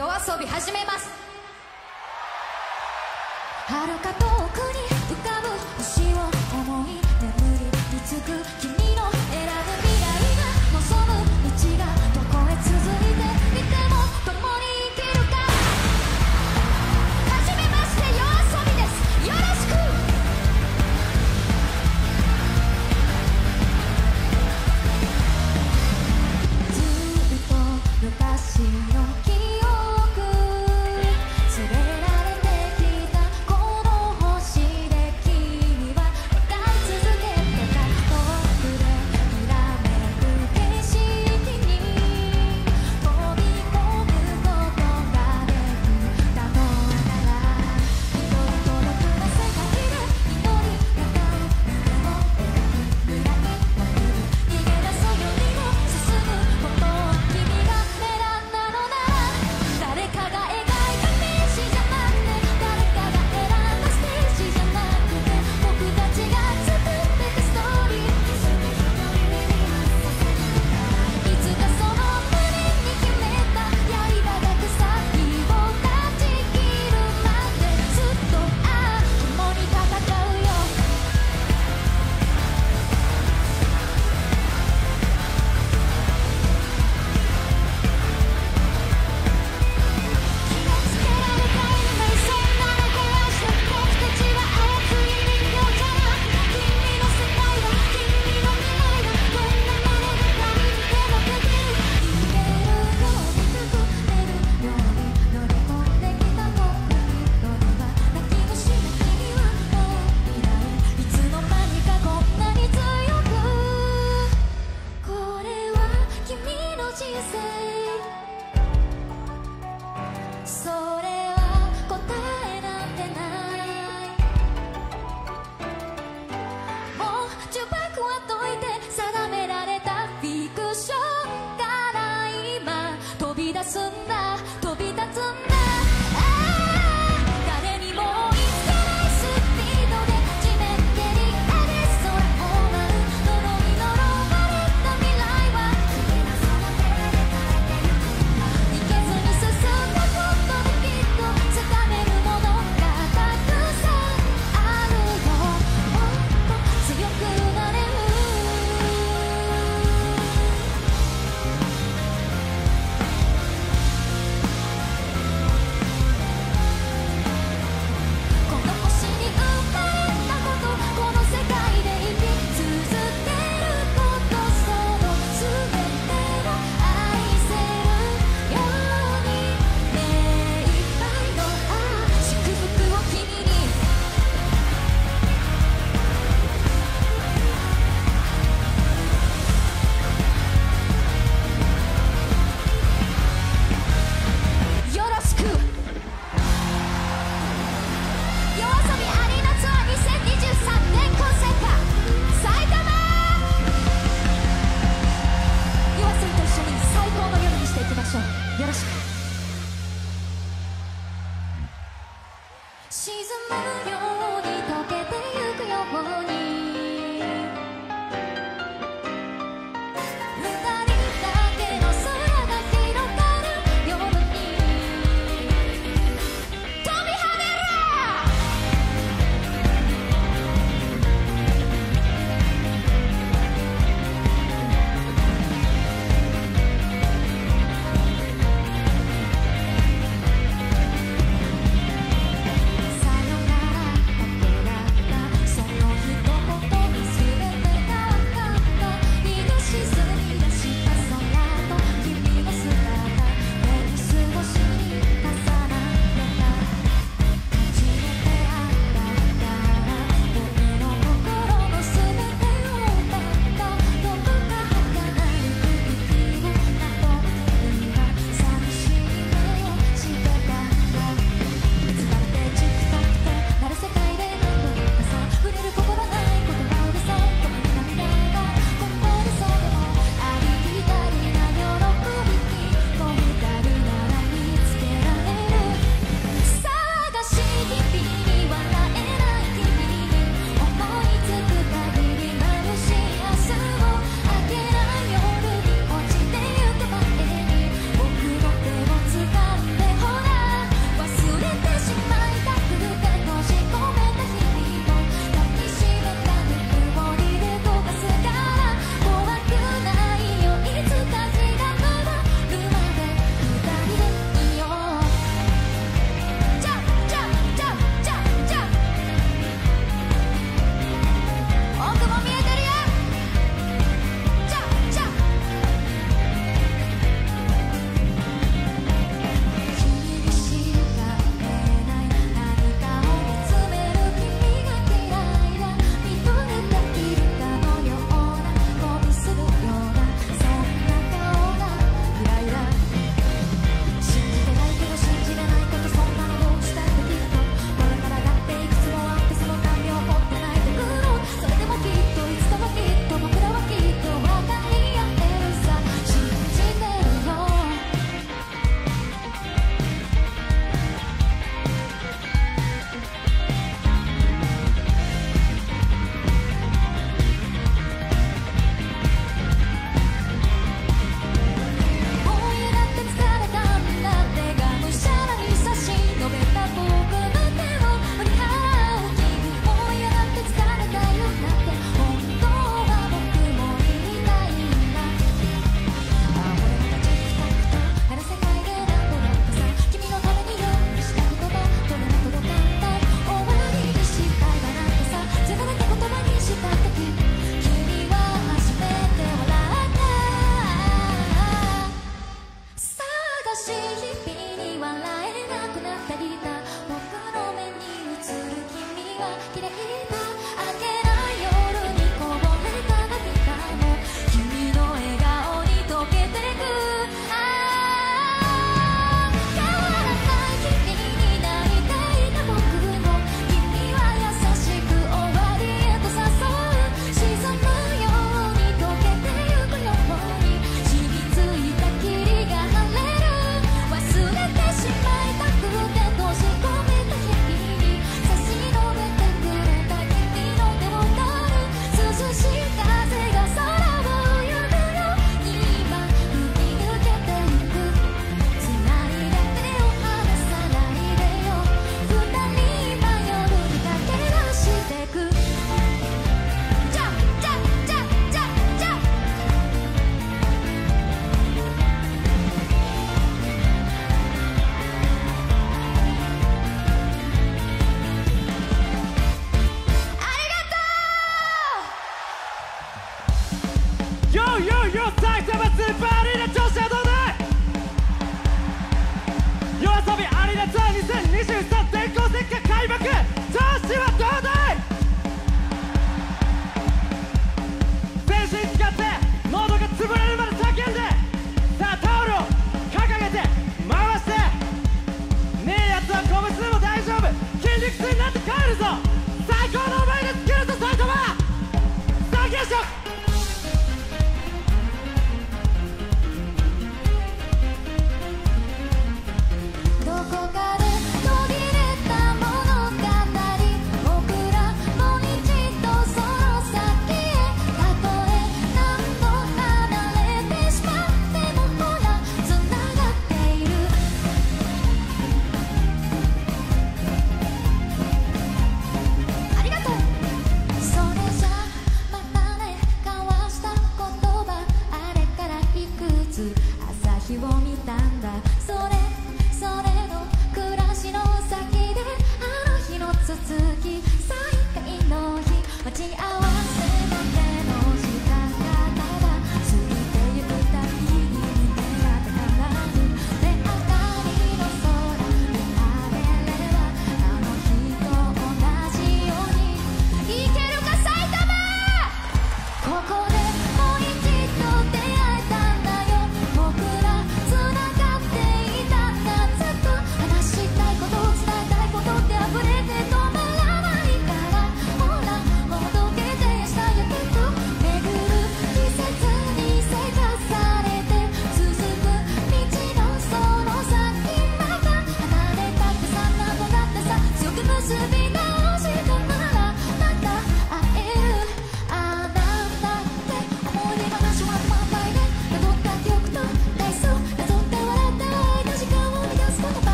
夜遊び始めま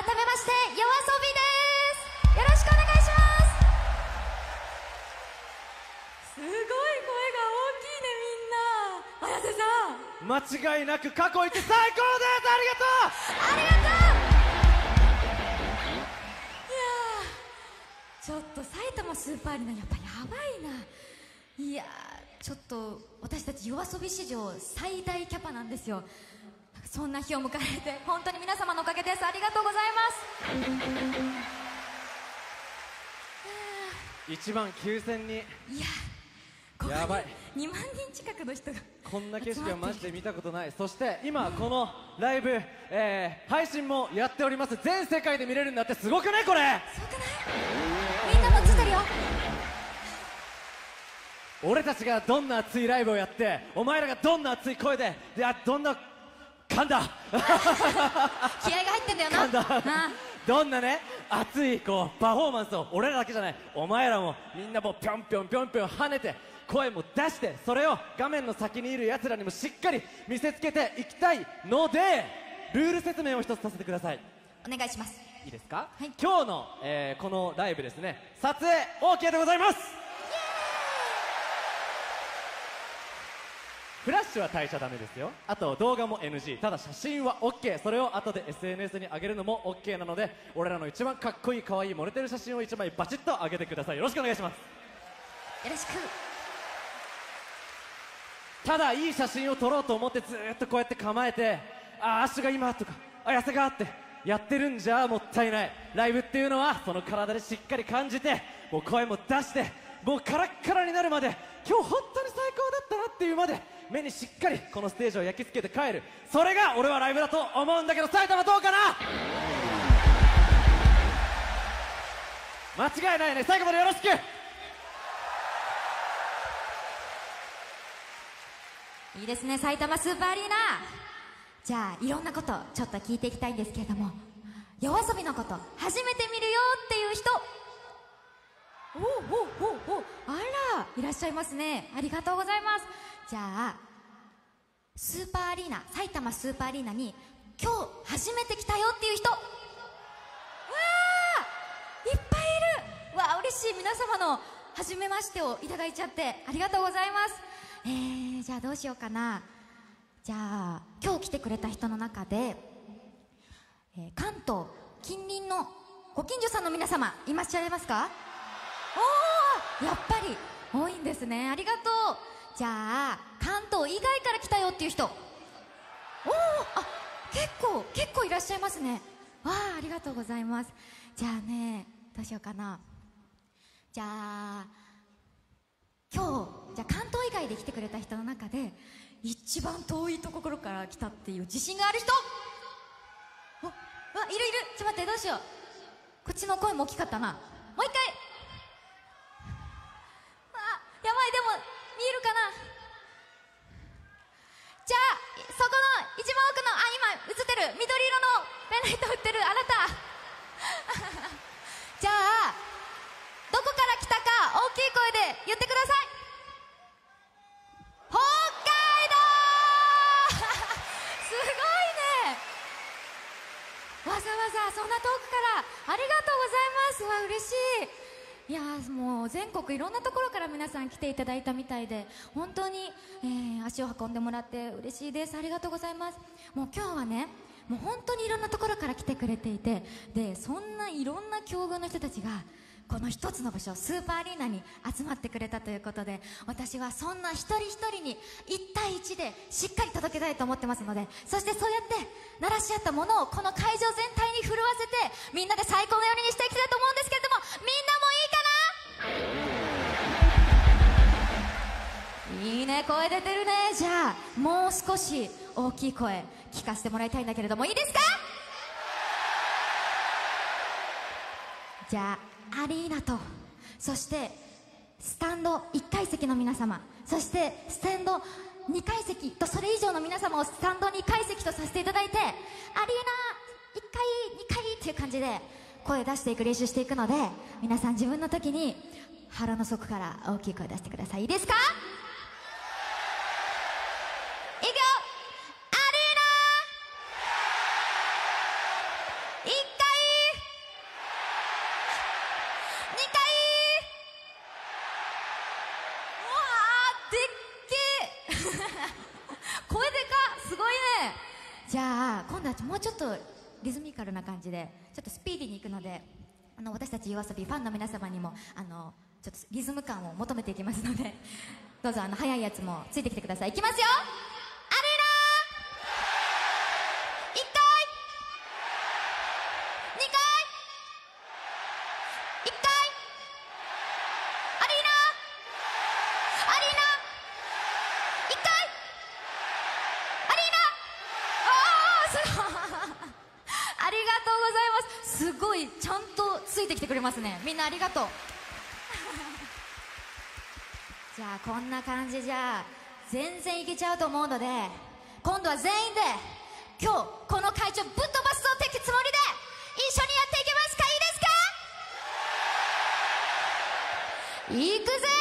改めまして夜遊びですよろしくお願いしますすごい声が大きいねみんな。綾瀬さん間違いな。く過去一最高ですありがとう。ありがとう。いやーちょっと埼玉スーパーアリーナやっぱやばいな。いやーちょっと私たち夜遊び史上最大キャパな。んですよそんな日を迎えて本当に皆様のおかげです。ありがとうござい1 万9000人。ますいやここにやばい。2万人近くの人がこんな景色はマジで見たことない。そして今このライブ、えー配信もやっております。全世界で見れるんだってすごくねこれ。すごくない？みんなも映ってるよ。俺たちがどんな熱いライブをやってお前らがどんな熱い声でいやどんな噛んだ。気合が入ってんだよな。だ。あ。どんなね熱いこうパフォーマンスを俺らだけじゃない。お前らもみんなもうぴょんぴょんぴょんぴょん跳ねて声も出してそれを画面の先にいる奴らにもしっかり見せつけていきたいのでルール説明を一つさせてください。お願いします。いいですか、はい。今日の、えーこのライブですね。撮影 OK でございますフラッシュは対しちゃダメですよ。あと動画も NG ただ写真は OK それを後で SNS に上げるのも OK なので俺らの一番かっこいい可愛いモネてる写真を一枚バチッと上げてください。よろしくお願いします。よろしく。ただいい写真を撮ろうと思ってずーっとこうやって構えてあー足が今とかあ痩せがってやってるんじゃもったいない。ライブっていうのはその体でしっかり感じてもう声も出してもうカラッカラになるまで今日本当に最高だったなっていうまで目にしっかりこのステージを焼き付けて帰る。それが俺はライブだと思うんだけど埼玉どうかな？間違いないね。最後までよろしく。いいですね埼玉スーパーアリーナ。じゃあいろんなことちょっと聞いていきたいんですけれども。夜遊びのこと初めて見るよっていう人。おおおおおあらいらっしゃいますね。ありがとうございます。じゃあスーパーアリーナ埼玉スーパーアリーナに今日初めて来たよっていう人。わあいっぱいいる。わあ嬉しい。皆様の初めましてをいただいちゃってありがとうございます。えー、じゃあどうしようかな。じゃあ今日来てくれた人の中で、えー関東近隣のご近所さんの皆様いらっしゃいますか？おおやっぱり多いんですね。ありがとう。じゃあ関東以外から来たよっていう人。おおあ結構結構いらっしゃいますね。わあありがとうございます。じゃあねどうしようかな。じゃあ今日じゃあ関東以外で来てくれた人の中で一番遠いところから来たっていう自信がある人。おわいるいる。ちょっと待ってどうしよう。こっちの声も大きかったな。もう一回。あやばいでも見えるかな？じゃあそこの一番奥のあ今映ってる緑色のペンライト売ってるあなた。じゃあどこから来たか大きい声で言ってください。北海道。すごいね。わざわざそんな遠くからありがとうございます。わ嬉しい。いやーもう全国いろんなところから皆さん来ていただいたみたいで本当に、えー足を運んでもらって嬉しいです。ありがとうございます。もう今日はねもう本当にいろんなところから来てくれていてでそんないろんな境遇の人たちがこの一つの場所スーパーアリーナに集まってくれたということで私はそんな一人一人に1対1でしっかり届けたいと思ってますのでそしてそうやって鳴らし合ったものをこの会場全体に震わせてみんなで最高の夜にしていきたいと思うんですけれどもみんなもいいかないいね声出てるね。じゃあもう少し大きい声聞かせてもらいたいんだけれどもいいですか？じゃあアリーナとそしてスタンド1階席の皆様そしてスタンド2階席とそれ以上の皆様をスタンド2階席とさせていただいてアリーナ1階2階っていう感じで声出していく練習していくので皆さん自分の時に腹の底から大きい声出してください。いいですか？カルな感じでちょっとスピーディーにいくのであの私たち YOASOBI ファンの皆様にもあのちょっとリズム感を求めていきますのでどうぞあの早いやつもついてきてください。いきますよですね。みんなありがとう。じゃあこんな感じじゃ全然いけちゃうと思うので今度は全員で今日この会長ぶっ飛ばすぞってつもりで一緒にやっていけますか？いいですか？いくぜ！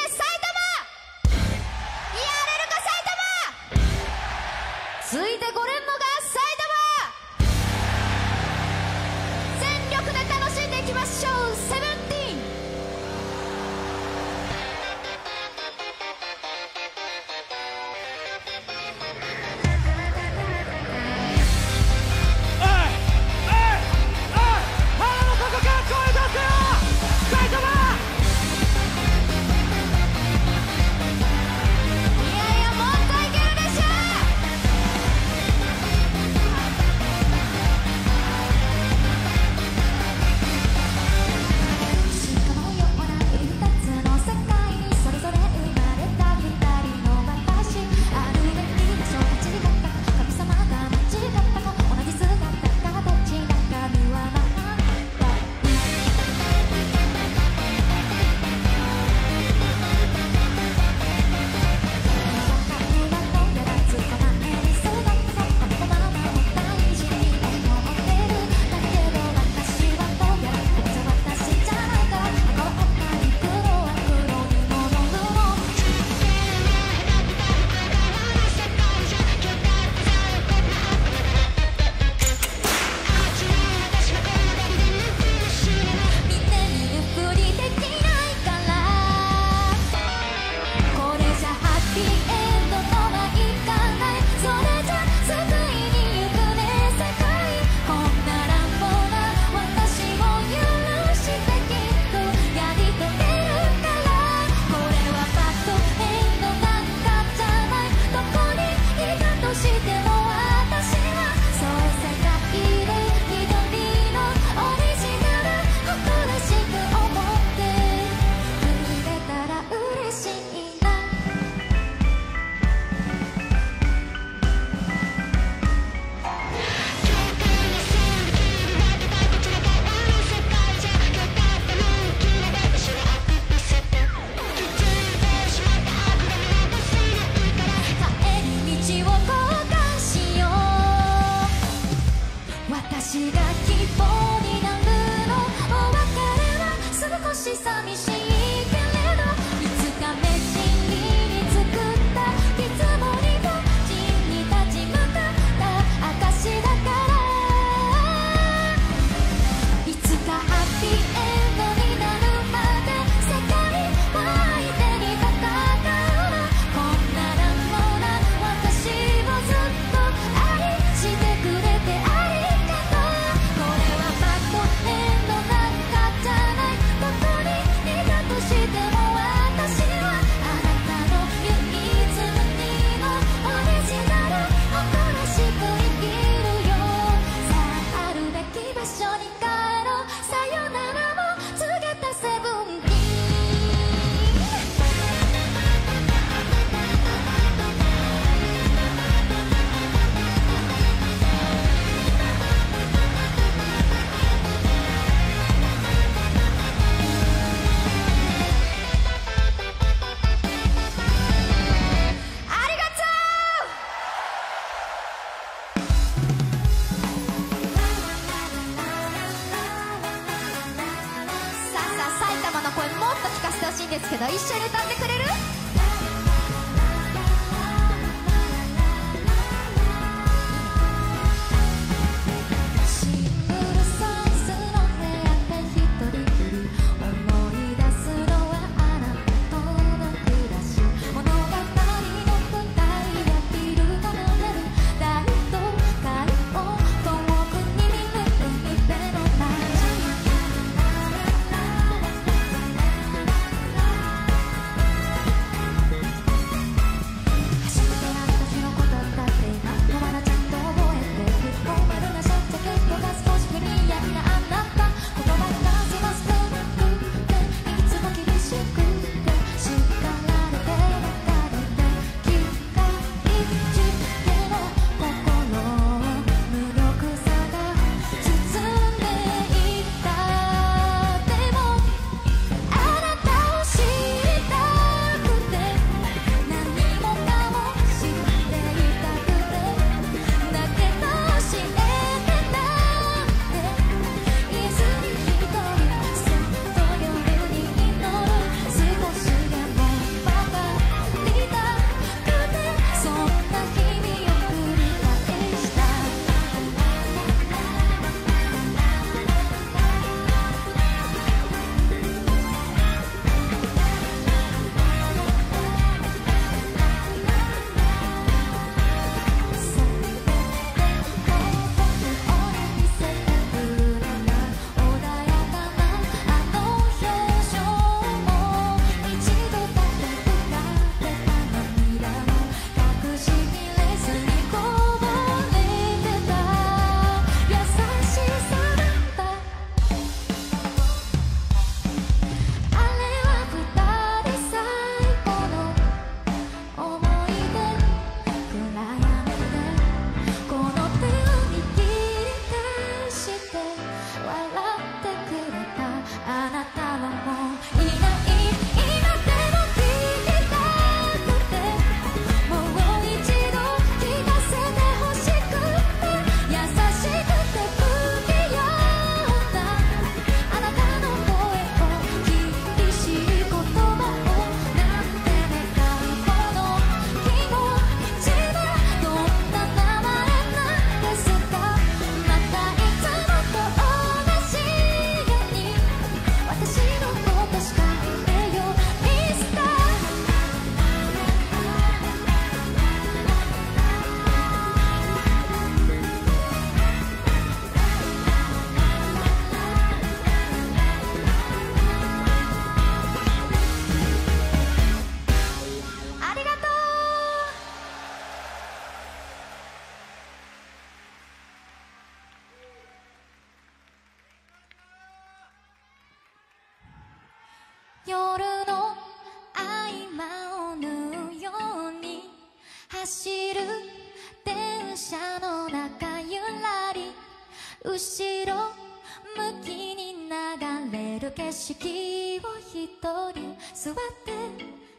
座って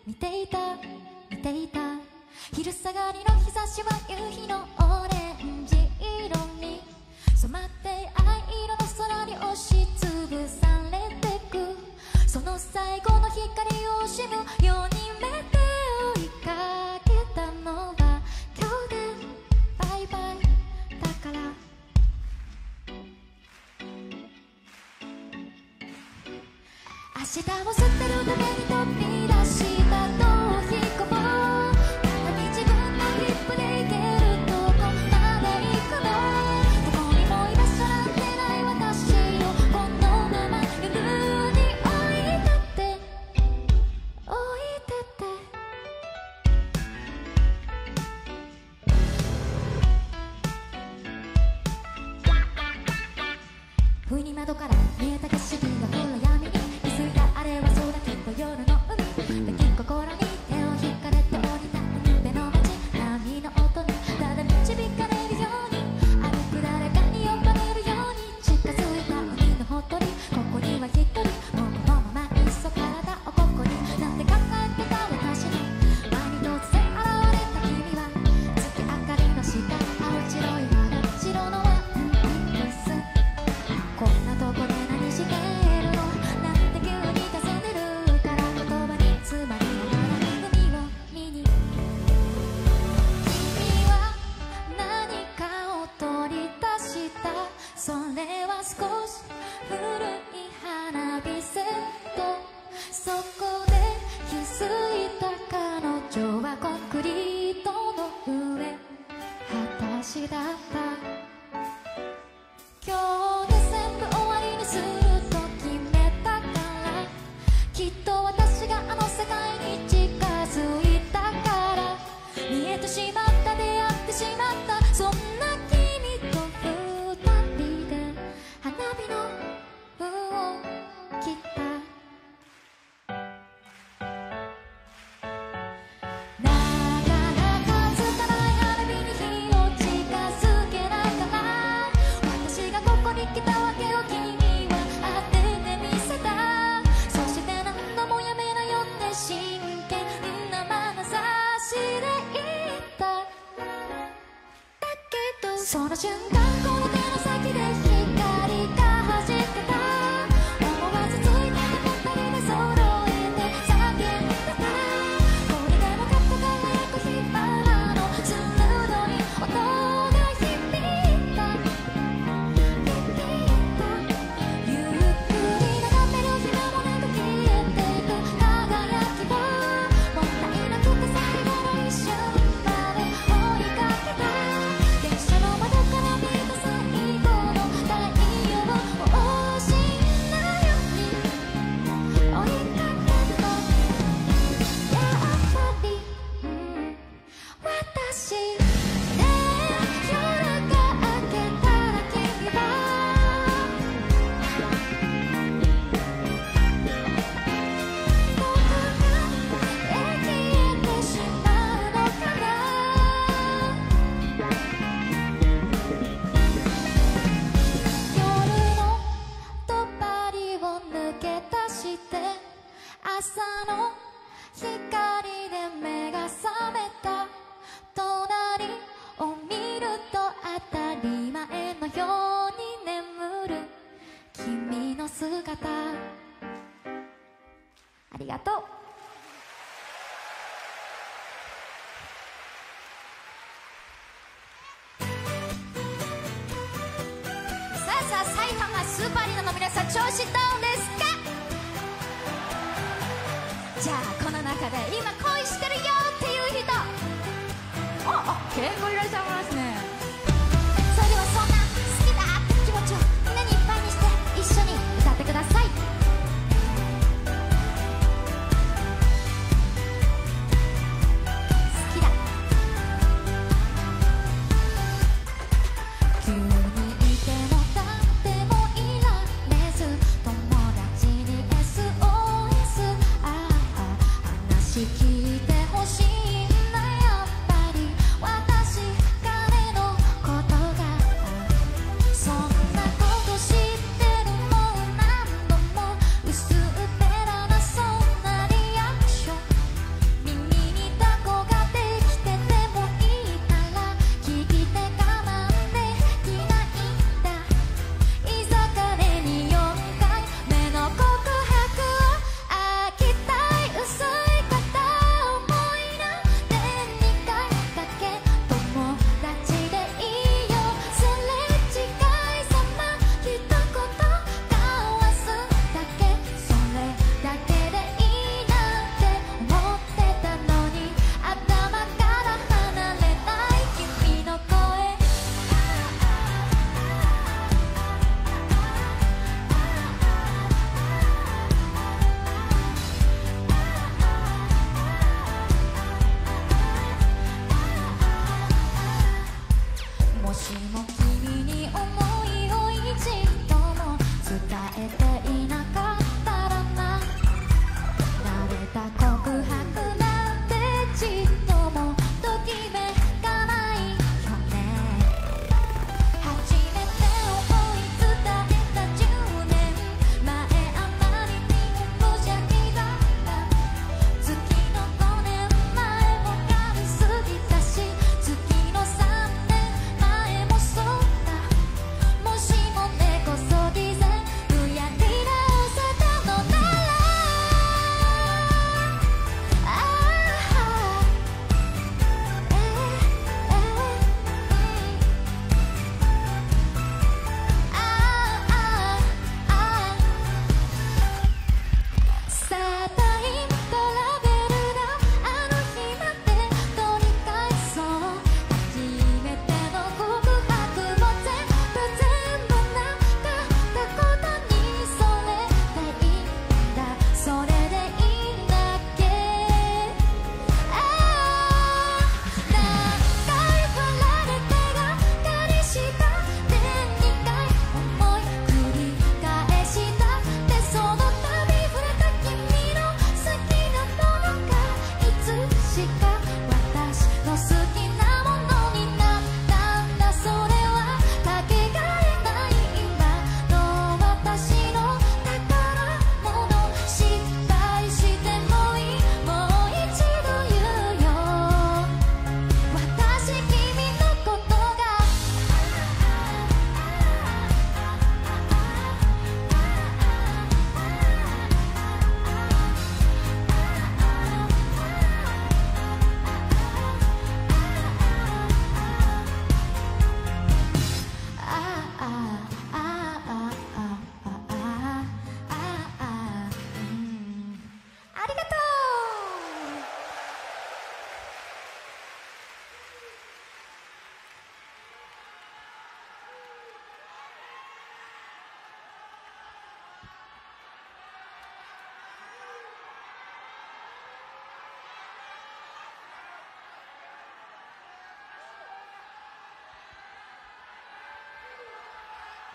見ていた見ていた。昼下がりの日差しは夕日のオレンジ色に。染まって藍色の空に押しつぶされてく。その最後の光を惜しむように目が明日を捨てるために飛び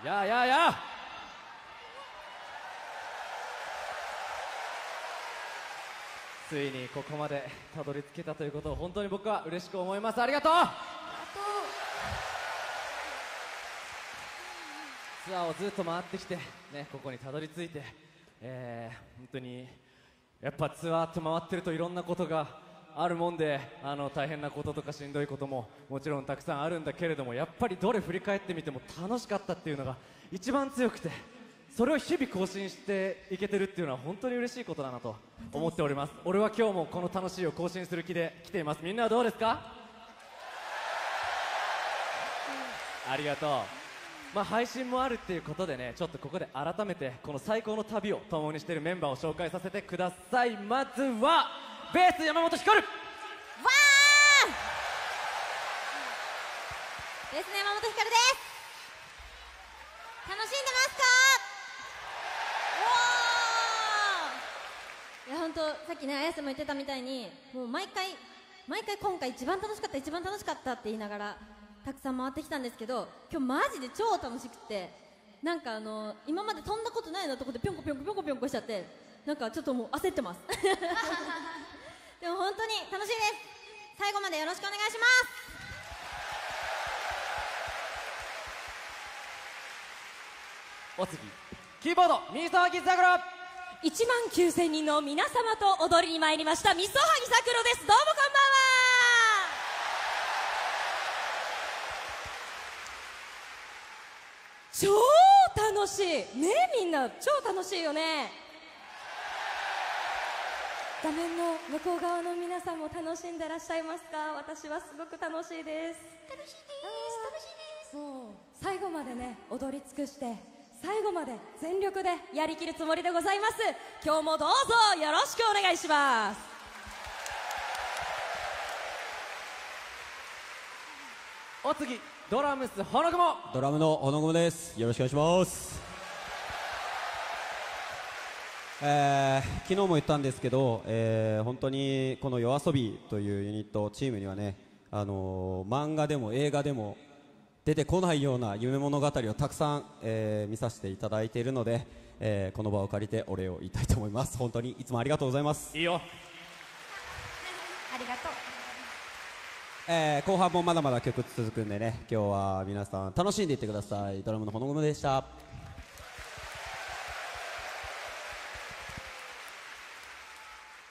やあやあや。あついにここまでたどり着けたということを本当に僕は嬉しく思います。ありがとう。ツアーをずっと回ってきて、ね、ここにたどり着いて、えー本当にやっぱツアーって回ってるといろんなことがあるもんであの大変なこととかしんどいことももちろんたくさんあるんだけれどもやっぱりどれ振り返ってみても楽しかったっていうのが一番強くてそれを日々更新していけてるっていうのは本当に嬉しいことだなと思っております。俺は今日もこの楽しいを更新する気で来ています。みんなはどうですか？ありがとう。まあ、配信もあるっていうことでねちょっとここで改めてこの最高の旅を共にしているメンバーを紹介させてください。まずはベース山本ひかる。わー！ベースの山本ひかるです。楽しんでますか？おー！いや本当さっきね綾瀬も言ってたみたいにもう毎回毎回今回一番楽しかった一番楽しかったって言いながらたくさん回ってきたんですけど今日マジで超楽しくてなんかあの今まで飛んだことないようなとこでぴょんこぴょんこぴょんこぴょんこしちゃってなんかちょっともう焦ってます。でも本当に楽しいです。最後までよろしくお願いします。お次キーボード三沢桜1万9000人の皆様と踊りに参りました。です。どうもこんばんは。超楽しい。ねえみんな超楽しいよね画面の向こう側の皆さんも楽しんでらっしゃいますか？私はすごく楽しいです。楽しいです。楽しいです。もう。最後までね踊り尽くして最後まで全力でやりきるつもりでございます。今日もどうぞよろしくお願いします。お次ドラムスほのくもドラムの小野雲です。よろしくお願いします。えー昨日も言ったんですけど、えー本当にこの夜遊びというユニットチームにはね、あのー漫画でも映画でも出てこないような夢物語をたくさん、えー見させていただいているので、えーこの場を借りてお礼を言いたいと思います。本当にいつもありがとうございます、いいよ。ありがとう。えー後半もまだまだ曲続くんでね今日は皆さん楽しんでいってください。ドラムのほのぐむでした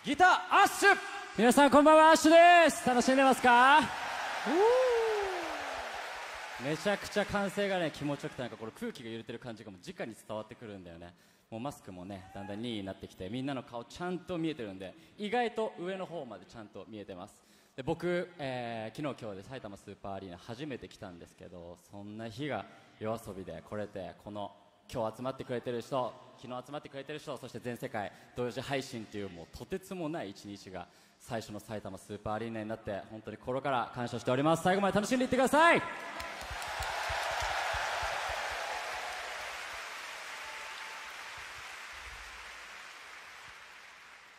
ギターアッシュ。皆さんこんばんはアッシュです。楽しんでますか？めちゃくちゃ歓声がね気持ちよくてなんかこれ空気が揺れてる感じがもう直に伝わってくるんだよね。もうマスクもねだんだん2位になってきてみんなの顔ちゃんと見えてるんで意外と上の方までちゃんと見えてます。で僕、えー昨日今日で埼玉スーパーアリーナ初めて来たんですけどそんな日が夜遊びで来れてこの今日集まってくれてる人昨日集まってくれてる人そして全世界同時配信というもうとてつもない一日が最初の埼玉スーパーアリーナになって本当に心から感謝しております。最後まで楽しんでいってください。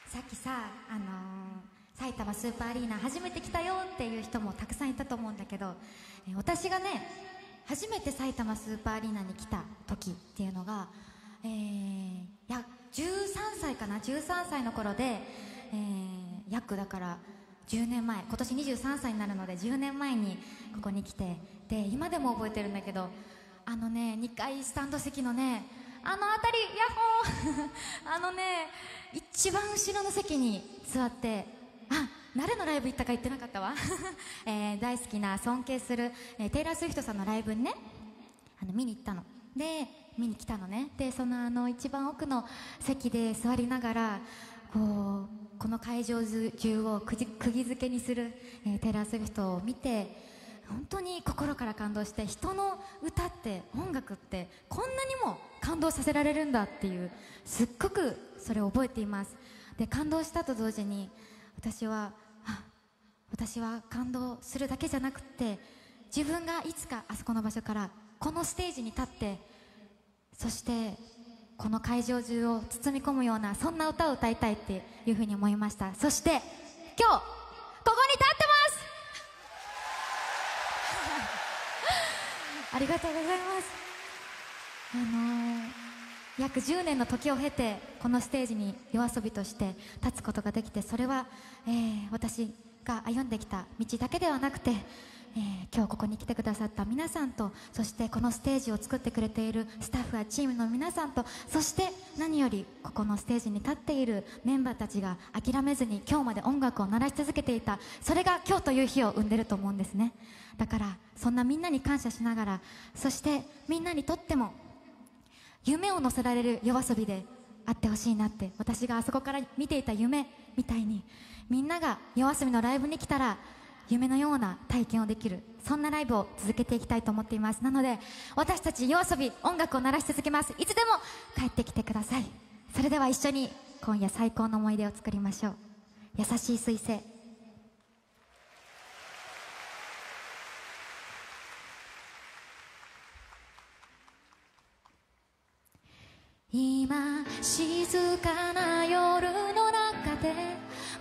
さっきさ、あのー埼玉スーパーアリーナ初めて来たよっていう人もたくさんいたと思うんだけど、私がね初めて埼玉スーパーアリーナに来た時っていうのが、えーや13歳かな13歳の頃で、えー約だから10年前今年23歳になるので10年前にここに来てで今でも覚えてるんだけどあのね2階スタンド席のねあの辺りヤッホー！あのね一番後ろの席に座ってあ誰のライブ行ったか言ってなかったわ、えー大好きな尊敬する、えーテイラー・スウィフトさんのライブにねあの見に行ったの。で見に来たのね。でそのあの一番奥の席で座りながらこうこの会場中をくじ釘付けにする、えーテイラー・スウィフトを見て本当に心から感動して人の歌って音楽ってこんなにも感動させられるんだっていうすっごくそれを覚えています。で感動したと同時に私は私は感動するだけじゃなくて自分がいつかあそこの場所からこのステージに立ってそしてこの会場中を包み込むようなそんな歌を歌いたいっていうふうに思いました。そして今日ここに立ってます！ありがとうございます。あのー約10年の時を経てこのステージに夜遊びとして立つことができてそれは、えー私が歩んできた道だけではなくて、えー今日ここに来てくださった皆さんとそしてこのステージを作ってくれているスタッフやチームの皆さんとそして何よりここのステージに立っているメンバーたちが諦めずに今日まで音楽を鳴らし続けていた。それが今日という日を生んでると思うんですね。だからそんなみんなに感謝しながらそしてみんなにとっても夢を乗せられる夜遊びであってほしいなって私があそこから見ていた夢みたいにみんなが夜遊びのライブに来たら夢のような体験をできるそんなライブを続けていきたいと思っています。なので私たち夜遊び音楽を鳴らし続けます。いつでも帰ってきてください。それでは一緒に今夜最高の思い出を作りましょう。優しい彗星。今静かな夜の中で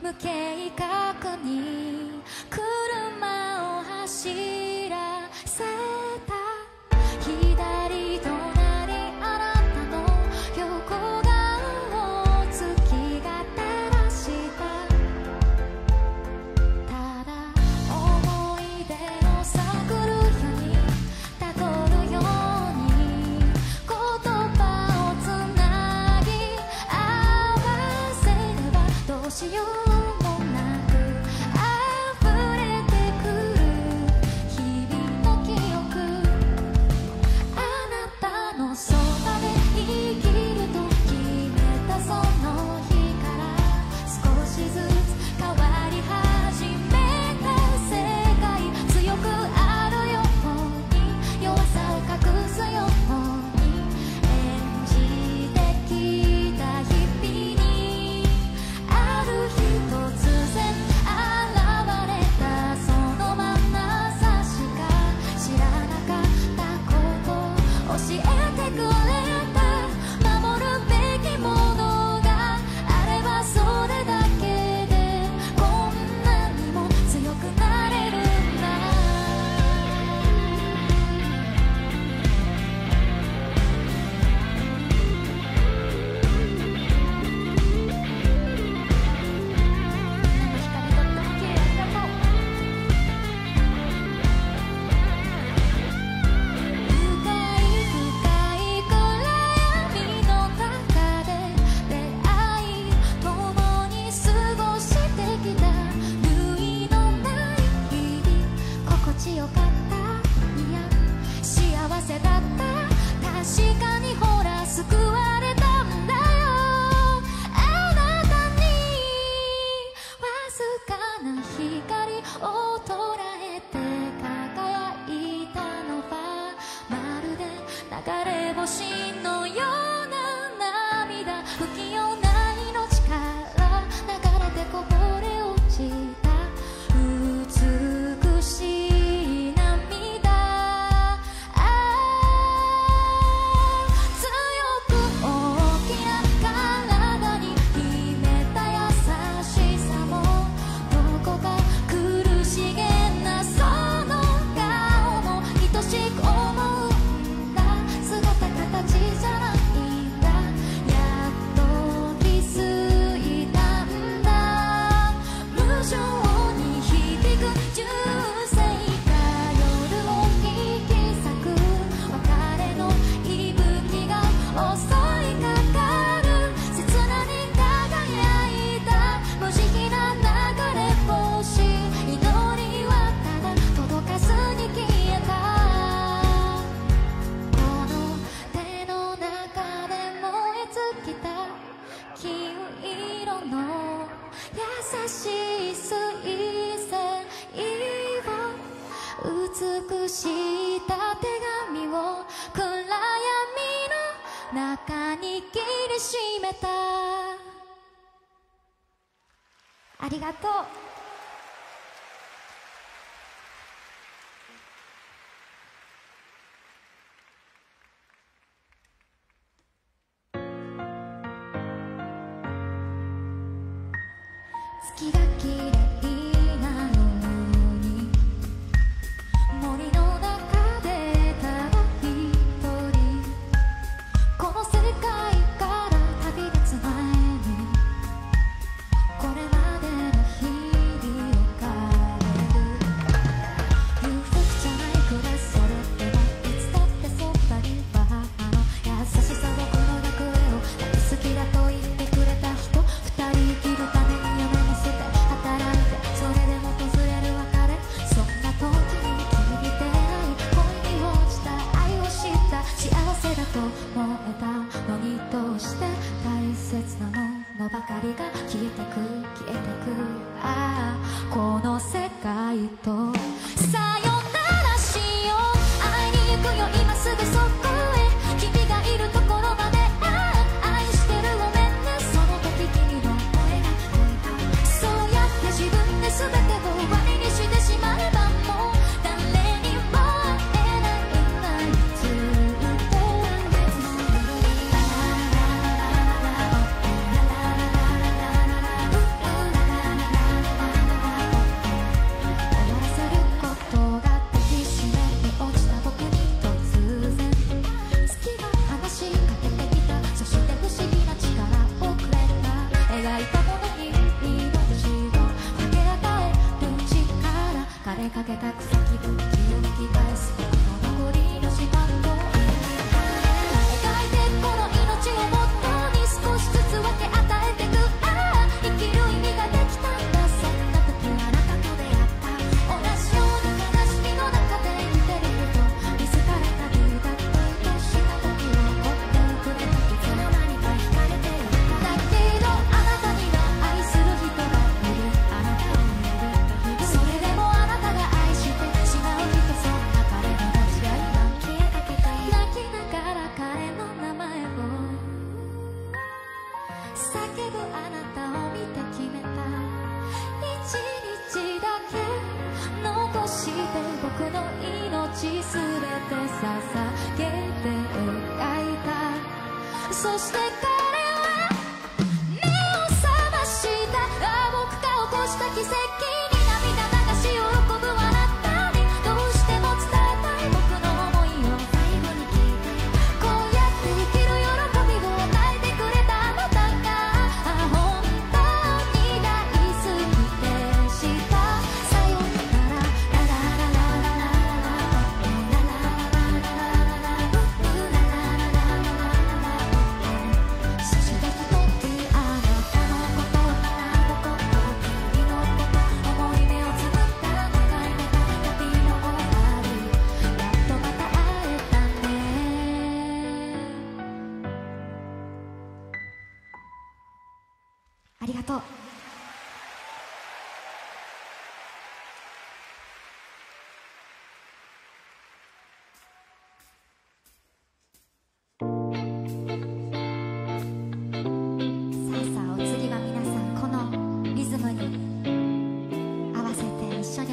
無計画に車を走らせ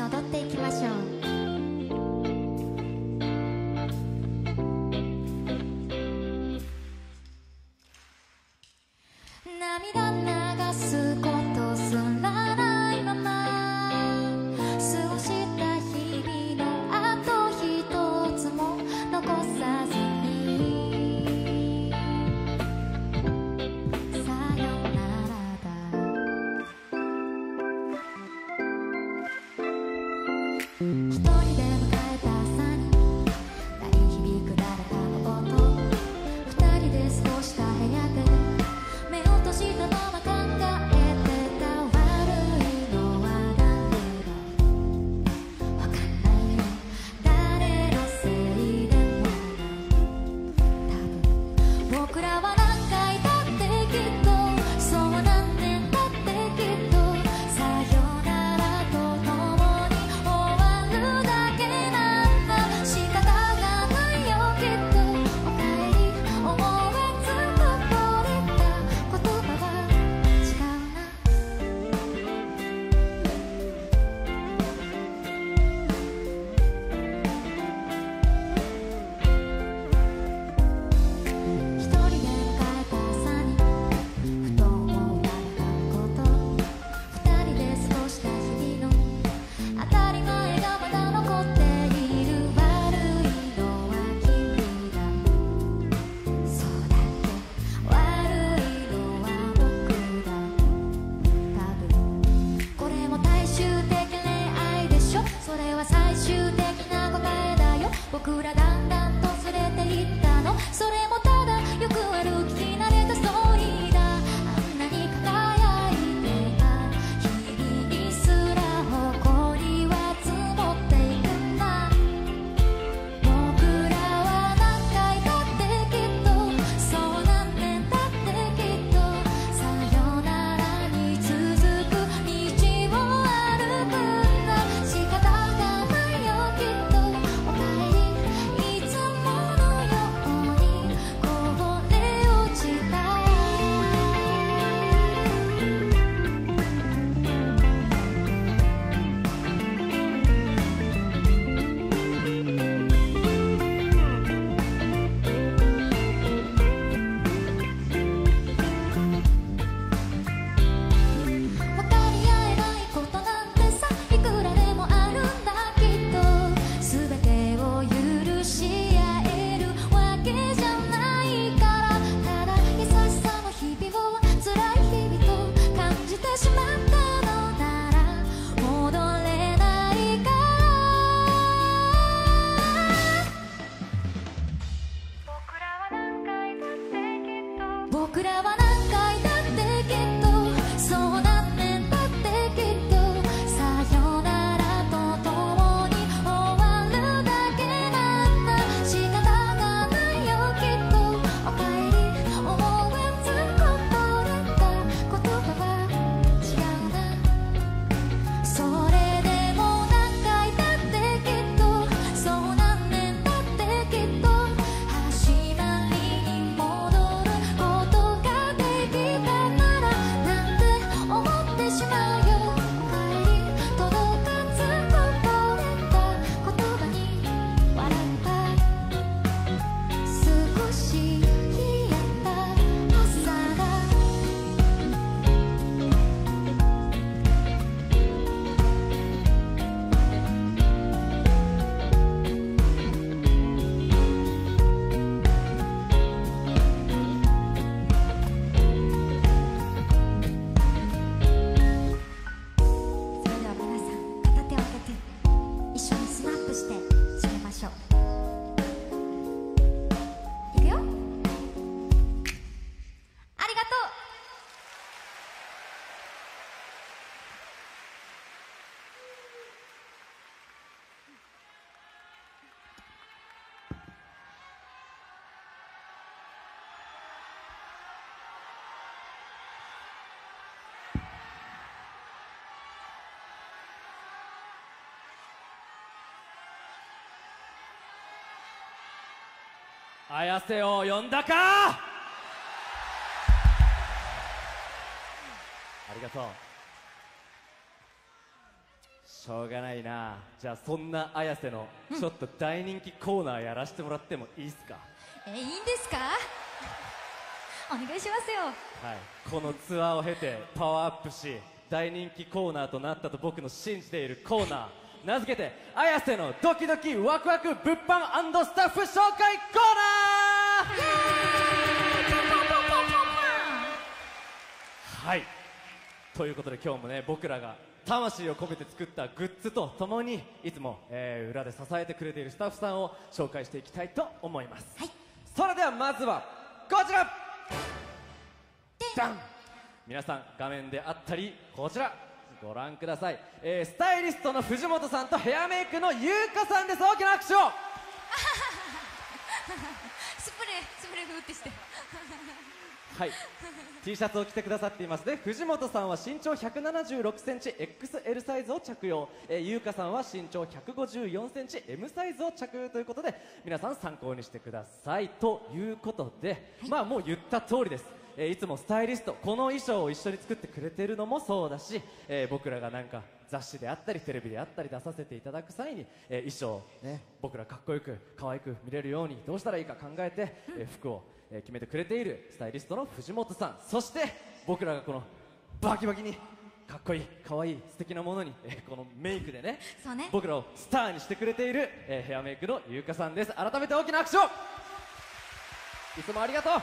踊っていきましょう。僕らは何回綾瀬を呼んだか？ありがとう。しょうがないな。じゃあそんな綾瀬のちょっと大人気コーナーやらせてもらってもいいっすか、えいいんですか？お願いしますよ。はい、このツアーを経てパワーアップし大人気コーナーとなったと僕の信じているコーナー。名付けて綾瀬のドキドキワクワク物販スタッフ紹介コはい。ということで今日もね僕らが魂を込めて作ったグッズとともにいつも、えー裏で支えてくれているスタッフさんを紹介していきたいと思います、それではまずはこちら。ダン。皆さん画面であったりこちら。ご覧ください、えースタイリストの藤本さんとヘアメイクの優香さんです。大きな拍手を。スプレースプレーふーってしてはい。T シャツを着てくださっています。ね藤本さんは身長1 7 6センチ XL サイズを着用、えー、優香さんは身長1 5 4センチ M サイズを着用ということで皆さん参考にしてください。ということで、まあもう言った通りですえーいつもスタイリストこの衣装を一緒に作ってくれてるのもそうだし、えー僕らがなんか雑誌であったりテレビであったり出させていただく際に、えー衣装、ね、僕らかっこよく可愛く見れるようにどうしたらいいか考えて、えー服を、えー決めてくれているスタイリストの藤本さん。そして僕らがこのバキバキにかっこいい可愛い素敵なものに、えーこのメイクでねね。僕らをスターにしてくれている、えーヘアメイクの優香さんです。改めて大きな拍手を。いつもありがとう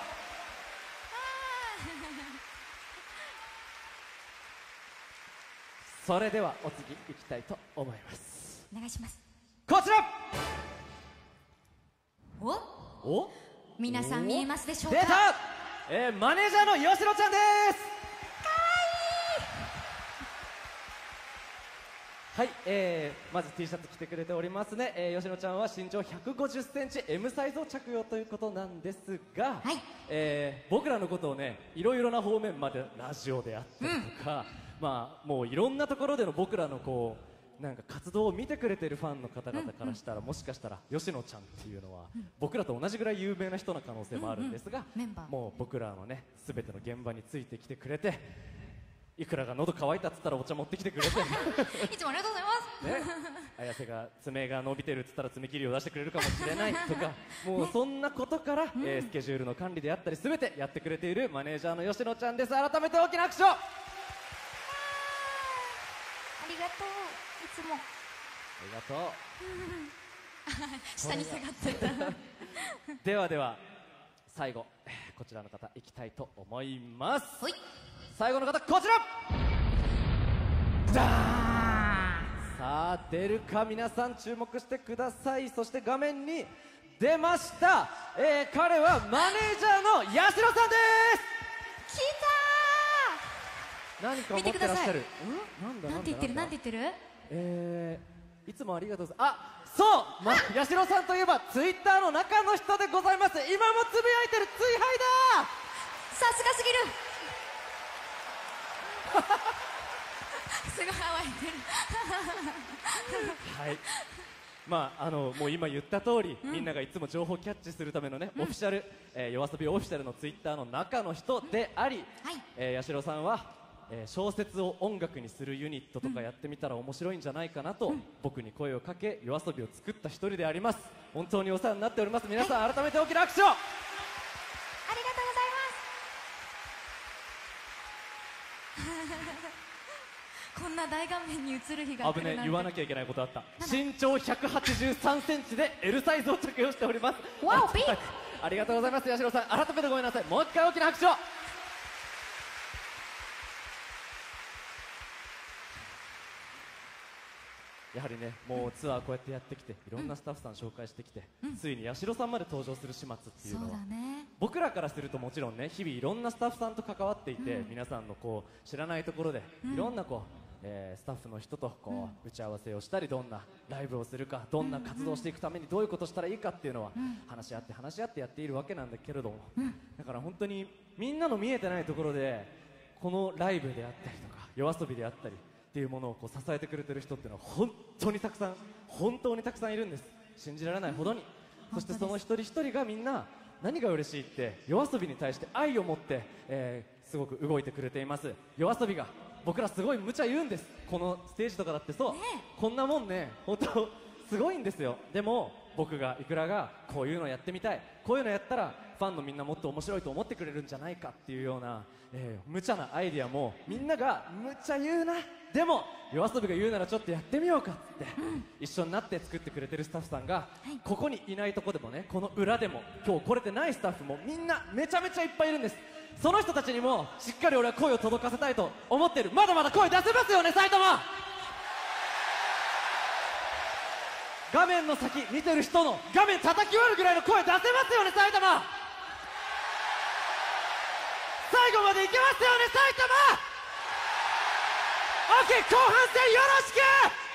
それではお次行きたいと思います。お願いします。こちら！お？皆さん見えますでしょう出た！か、えー、マネージャーの吉野ちゃんです！はい、えー、まず T シャツ着てくれておりますね、えー、吉野ちゃんは身長150センチ M サイズを着用ということなんですが、はい。えー僕らのことをねいろいろな方面までラジオであったりとか、まあもういろんなところでの僕らのこうなんか活動を見てくれてるファンの方々からしたら、もしかしたら吉野ちゃんっていうのは、僕らと同じぐらい有名な人の可能性もあるん。ですが、もう僕らのね全ての現場についてきてくれていくらが喉乾いたっつったらお茶持ってきてくれて。いつもありがとうございます。ね、綾瀬が爪が伸びてるっつったら爪切りを出してくれるかもしれないとかもうそんなことから、えースケジュールの管理であったり全てやってくれているマネージャーの吉野ちゃんです。改めて大きな拍手をりがとう。いつも。りがと 下に下がってた。うではでは最後えーこちらの方いきたいと思います。最後の方こちら。ダーン。さあ出るか皆さん注目してください。そして画面に出ました、えー彼はマネージャーの八代さんです。来何か持ってらっしゃる。ん？なんだたーなんて言ってる？なんてて言ってる？えー、いつもありがとうございます。あそう、ま、八代さんといえばツイッターの中の人でございます。今もつぶやいてる追廃ださすがすぎる。すごい乾いてる。はい。まあ、あのもう今言った通り、みんながいつも情報キャッチするためのね、オフィシャル、えー、夜遊びオフィシャルのツイッターの中の人であり、はい。えー、八代さんは、えー小説を音楽にするユニットとかやってみたら面白いんじゃないかなと、僕に声をかけ夜遊びを作った一人であります。本当にお世話になっております。皆さん改めて大きな拍手をありがとうございます。こんな大画面に映る日が来危ね言わなきゃいけないことあった。身長183センチで L サイズを着用しております。わおビッグありがとうございます。八代さん改めてごめんなさい。もう一回大きな拍手をやはりねもうツアーこうやってやってきていろんなスタッフさん紹介してきて、ついに八代さんまで登場する始末っていうのは僕らからするともちろんね日々いろんなスタッフさんと関わっていて、皆さんのこう知らないところで、いろんなこう、えースタッフの人とこう、打ち合わせをしたりどんなライブをするかどんな活動をしていくためにどういうことをしたらいいかっていうのは、話し合って話し合ってやっているわけなんだけれども、だから本当にみんなの見えてないところでこのライブであったりとか夜遊びであったりっていうものをこう支えてくれてる人っていうのは本当にたくさん本当にたくさんいるんです。信じられないほどに、そしてその一人一人がみんな何が嬉しいって夜遊びに対して愛を持って、えーすごく動いてくれています。夜遊びが僕らすごい無茶言うんです。このステージとかだってそう、こんなもんね。本当すごいんですよ。でも僕がいくらがこういうのやってみたい。こういうのやったらファンのみんなもっと面白いと思ってくれるんじゃないかっていうような、えー無茶なアイディアもみんなが無茶言うなでも夜遊びが言うならちょっとやってみようかって、一緒になって作ってくれてるスタッフさんが、ここにいないとこでもねこの裏でも今日来れてないスタッフもみんなめちゃめちゃいっぱいいるんです。その人たちにもしっかり俺は声を届かせたいと思ってる。まだまだ声出せますよね埼玉画面の先見てる人の画面叩き割るぐらいの声出せますよね埼玉最後までいけますよね埼玉。OK 後半戦よろしく。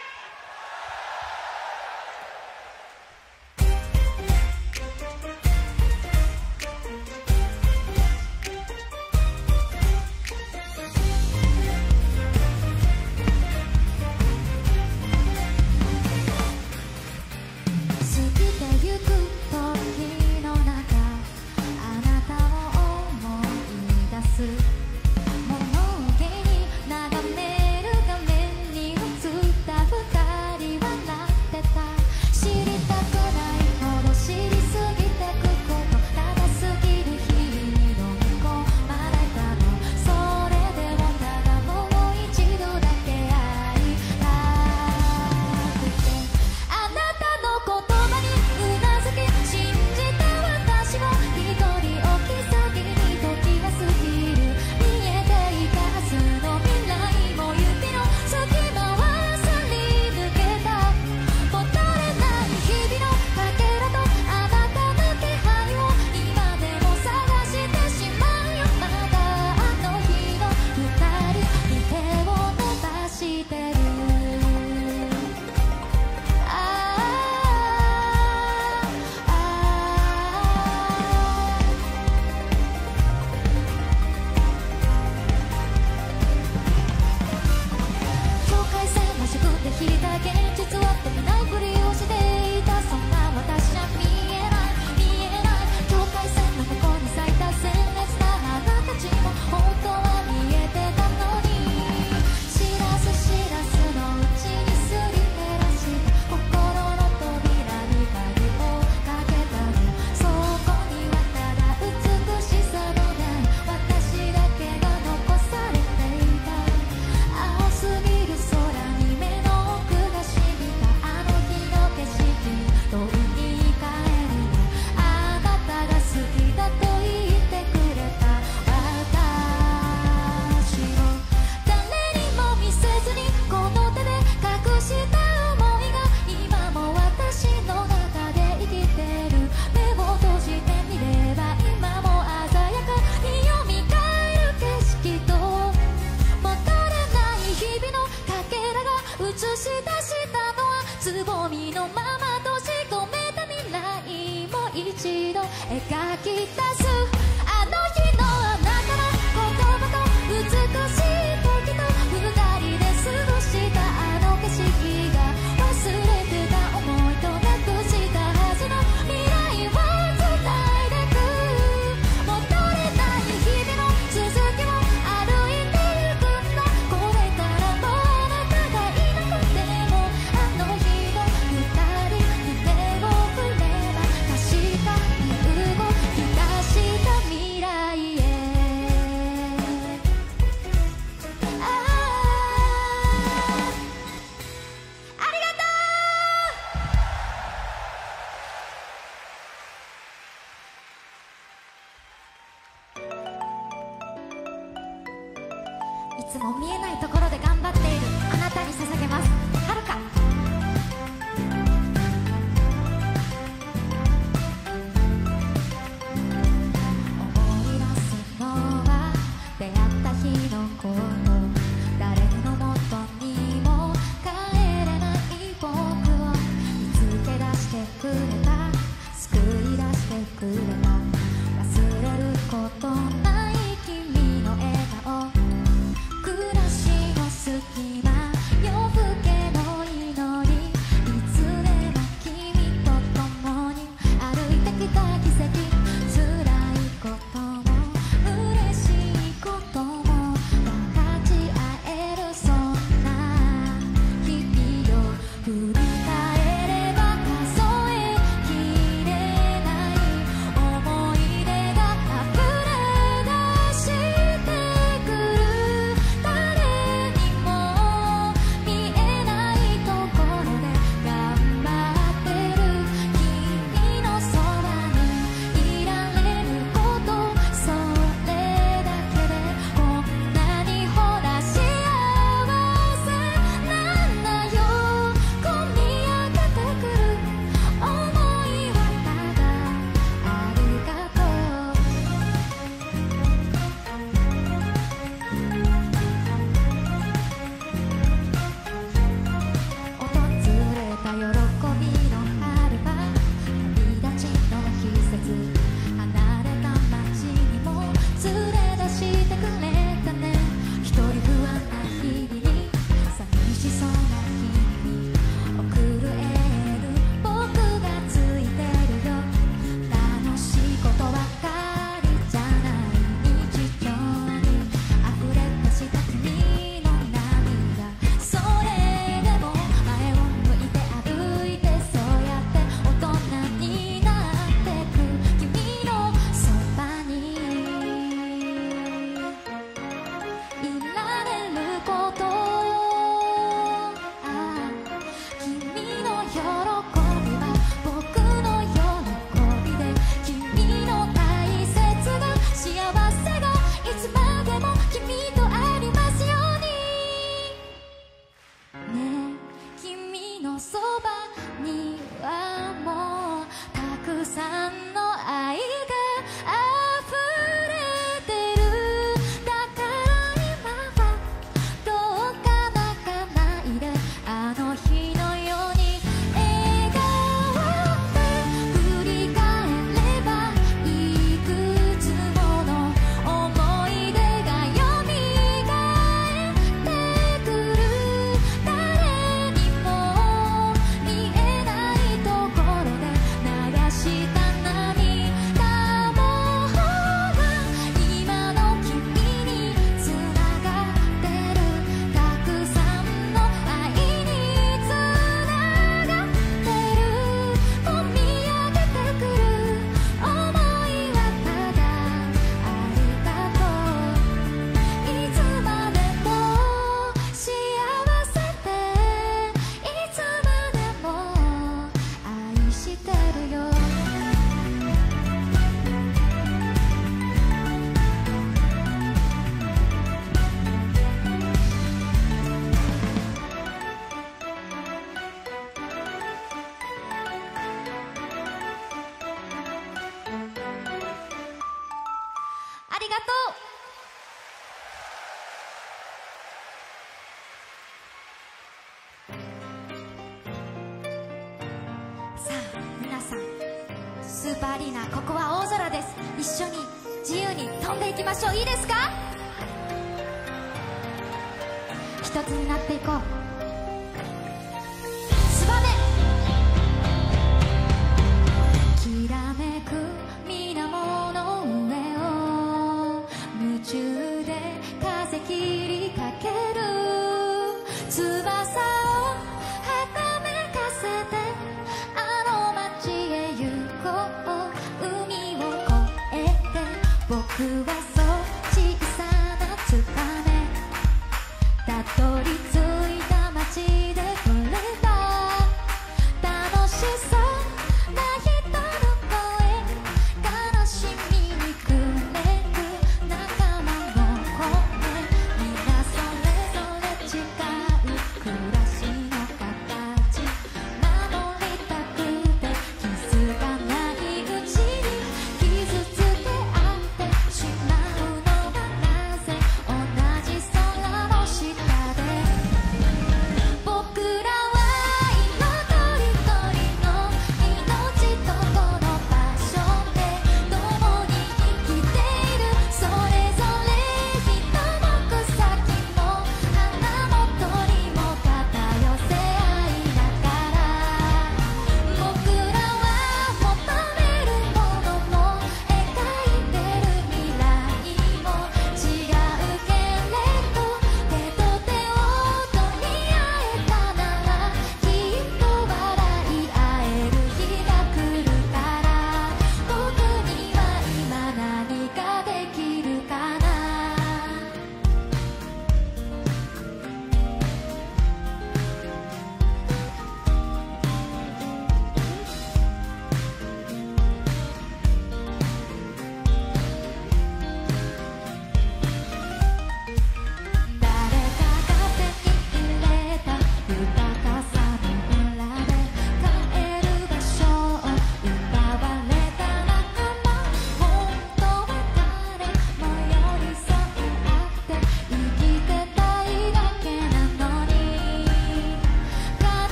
僕は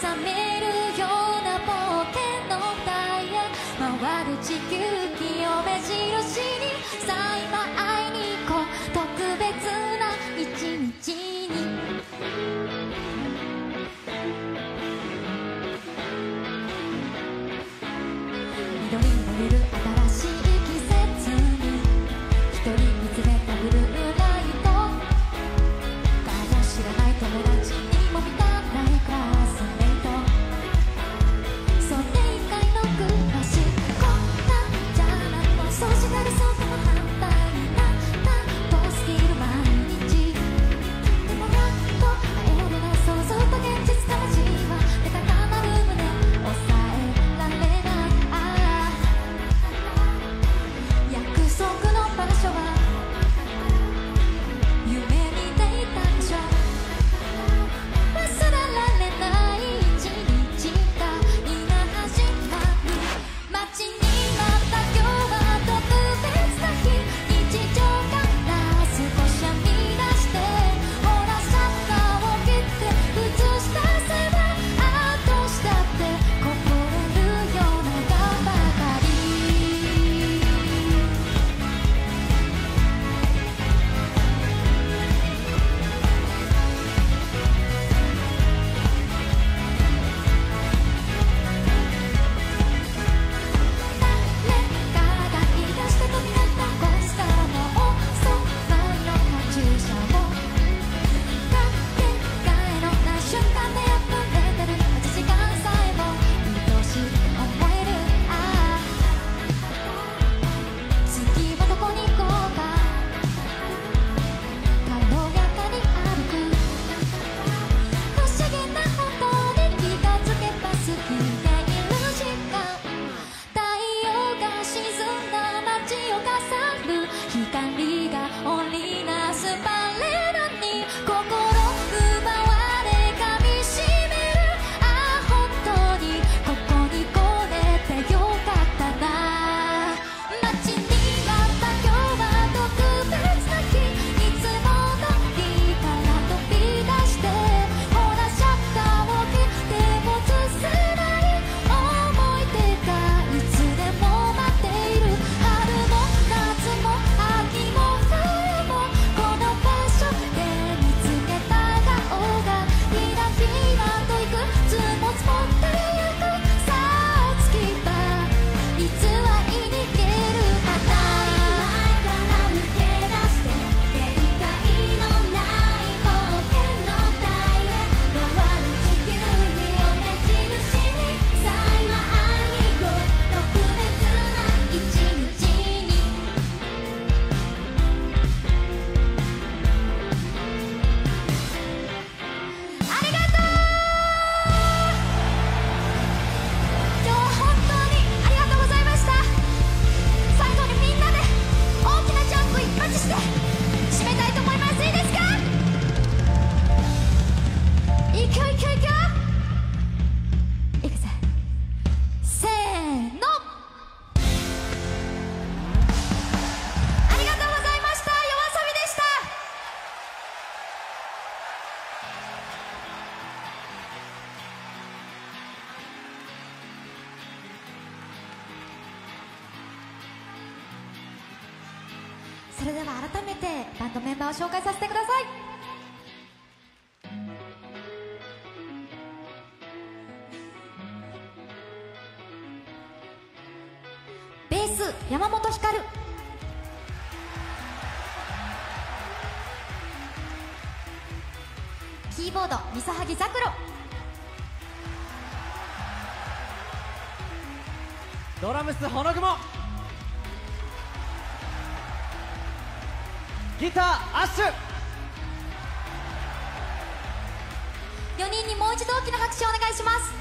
覚めるような冒険の舞台回る地球ス花雲。ギターアッシュ。4人にもう一度大きな拍手をお願いします。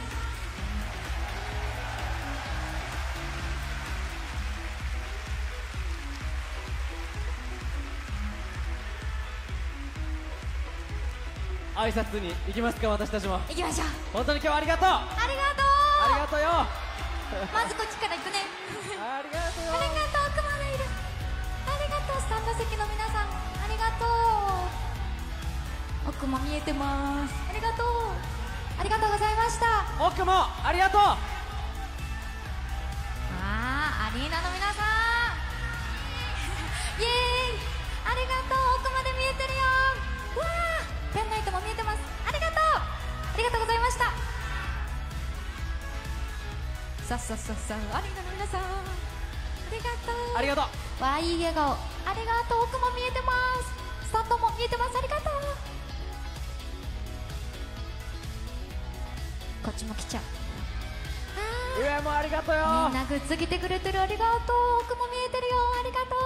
に行きますか私たちも。行きましょう。本当に今日はありがとう。ありがとう。ありがとうよ。まずこっちから行くね。ありがとう。ありがとう奥まいる。ありがとうスタンド席の皆さん。ありがとう。奥も見えてます。ありがとう。ありがとうございました。奥もありがとう。さっさっさアリーナの皆さん。ありがとう。ありがとうわあいい笑顔。ありがとう。奥も見えてます。スタンドも見えてます。ありがとうこっちも来ちゃう。上もありがとうよ。みんなグッズ着てくれてる。ありがとう。奥も見えてるよ。ありがとう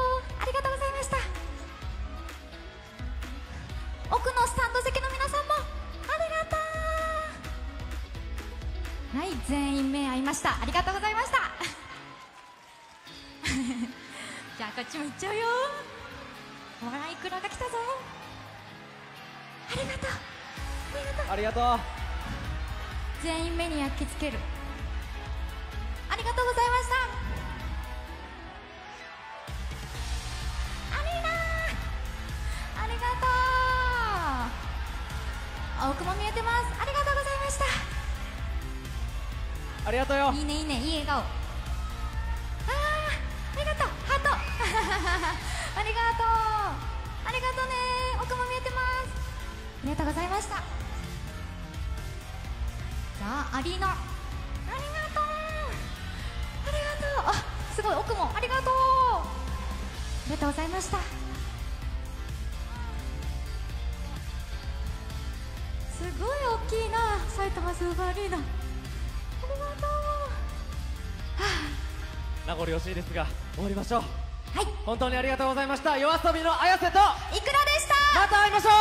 ありがとう。全員目に焼き付ける。ありがとうございました。アリーナありがとう。奥も見えてます。ありがとうございましありがとうよ。たいいねいいね。いい笑顔。あーありがとう。ハート。ありがとう。ありがとうね。奥も見えてます。ありがとうございましたさあアリーナ。ありがとうありがとう。あすごい奥も。ありがとう。ありがとうございました。すごい大きいな埼玉スーパーアリーナ。ありがとう。名残惜しいですが終わりましょう。はい。本当にありがとうございました。夜遊びの綾瀬といくらでした。また会いましょう